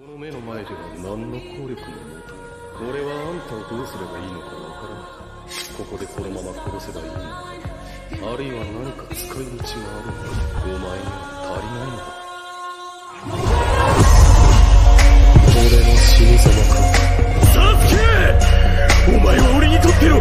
この目の前では何の効力も持たない俺はあんたをどうすればいいのかわからな。いここでこのまま殺せばいいのかあるいは何か使い道があるのか。お前には足りないのか。俺の死に様か。サスケお前は俺にとっての